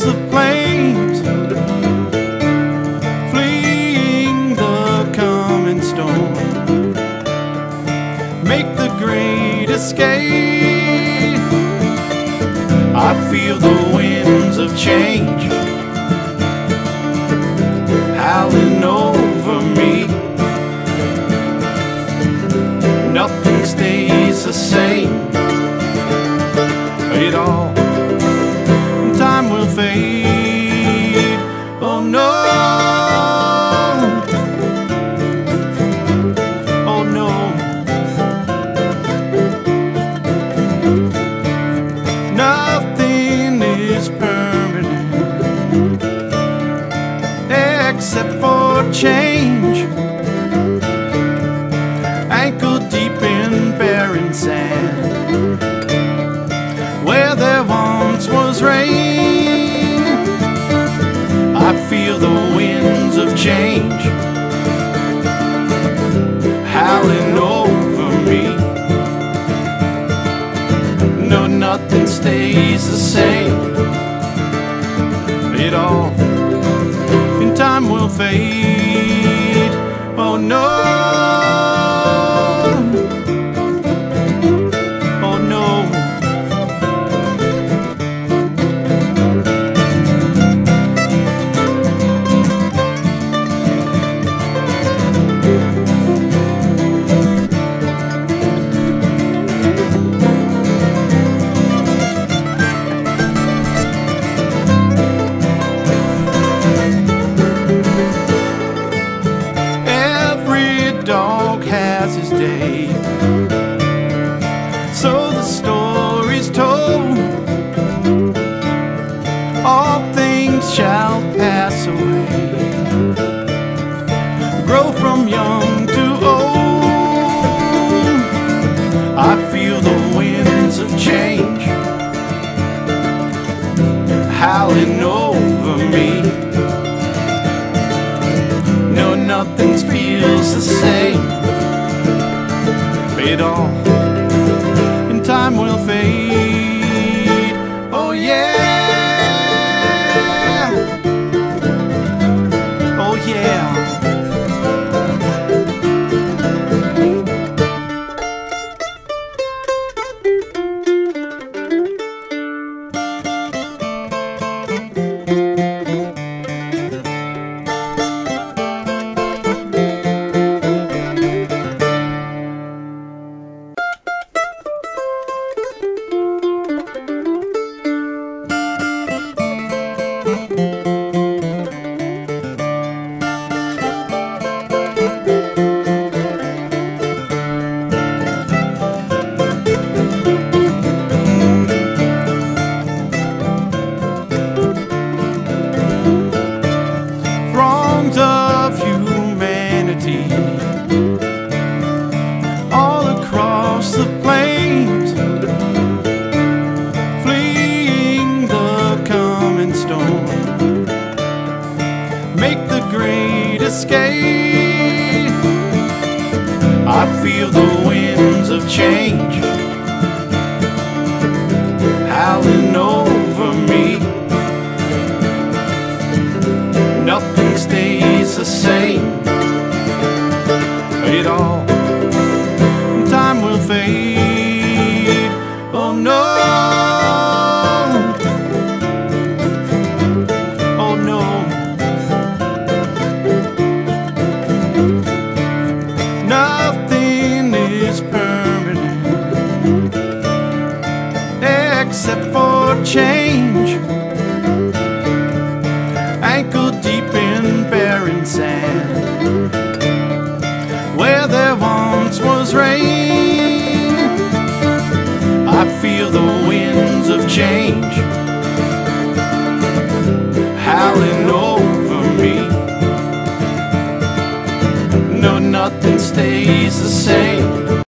the flames, fleeing the coming storm. Make the great escape. I feel the winds of change howling over me. Nothing stays the same. It all fade. Oh no. Oh no. Nothing is permanent except for change. Ankle deep in barren sand, All in time will fade. Oh no. The story's told. All things shall pass away. Grow from young to old. I feel the winds of change howling over me. No, nothing feels the same. It all time will fade. Escape. I feel the winds of change howling over me. Nothing stays the same. It all time will fade. Except for change ankle deep in barren sand, where there once was rain. I feel the winds of change howling over me. No, nothing stays the same.